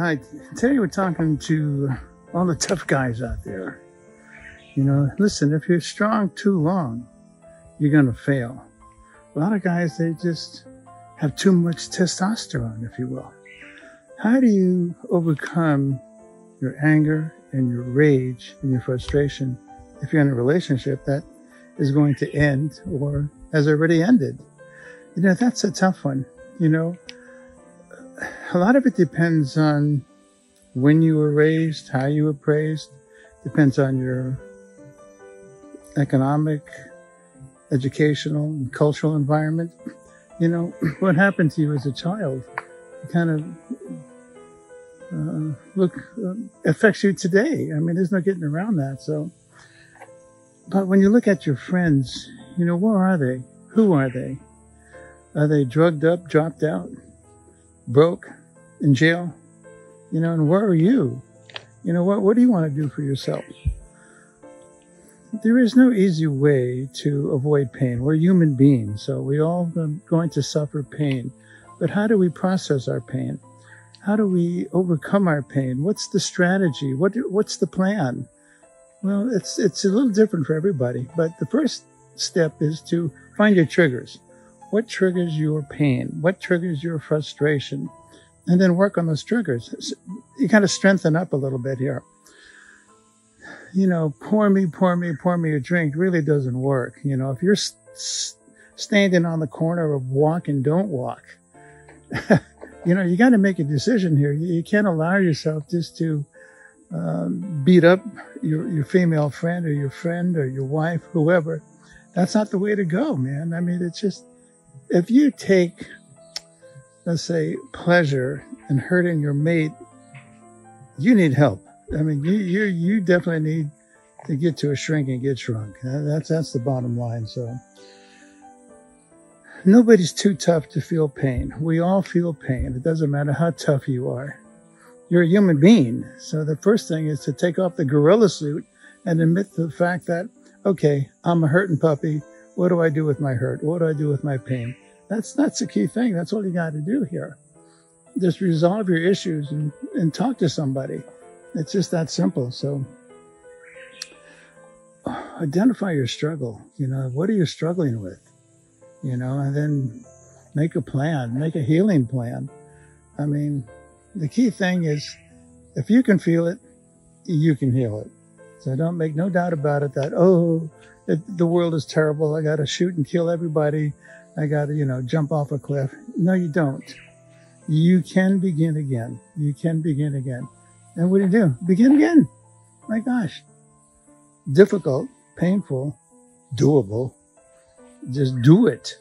right. Today we're talking to all the tough guys out there. You know, listen, if you're strong too long, you're going to fail. A lot of guys, they just have too much testosterone, if you will. How do you overcome your anger and your rage and your frustration if you're in a relationship that is going to end or has already ended? You know, that's a tough one. You know, a lot of it depends on when you were raised, how you were raised, depends on your economic, educational, and cultural environment. You know, what happened to you as a child kind of uh, look uh, affects you today. I mean, there's no getting around that. So, but when you look at your friends, you know, where are they? Who are they? Are they drugged up, dropped out, broke, in jail? You know, and where are you? You know, what, what do you want to do for yourself? There is no easy way to avoid pain. We're human beings, so we all going to suffer pain. But how do we process our pain? How do we overcome our pain? What's the strategy? What, what's the plan? Well, it's, it's a little different for everybody, but the first step is to find your triggers. What triggers your pain? What triggers your frustration? And then work on those triggers. You kind of strengthen up a little bit here. You know, poor me, poor me, pour me a drink really doesn't work. You know, if you're st- standing on the corner of walk and don't walk, you know, you got to make a decision here. You can't allow yourself just to um, beat up your, your female friend or your friend or your wife, whoever. That's not the way to go, man. I mean, it's just, if you take, let's say, pleasure in hurting your mate, you need help. I mean, you, you, you definitely need to get to a shrink and get shrunk. That's, that's the bottom line. So nobody's too tough to feel pain. We all feel pain. It doesn't matter how tough you are. You're a human being. So the first thing is to take off the gorilla suit and admit the fact that, okay, I'm a hurting puppy. What do I do with my hurt? What do I do with my pain? That's that's the key thing. That's all you got to do here. Just resolve your issues and, and talk to somebody. It's just that simple. So identify your struggle. You know, what are you struggling with? You know, and then make a plan, make a healing plan. I mean, the key thing is if you can feel it, you can heal it. So don't make no doubt about it that, oh, it, the world is terrible. I got to shoot and kill everybody. I got to, you know, jump off a cliff. No, you don't. You can begin again. You can begin again. And what do you do? Begin again. My gosh. Difficult, painful, doable. Just do it.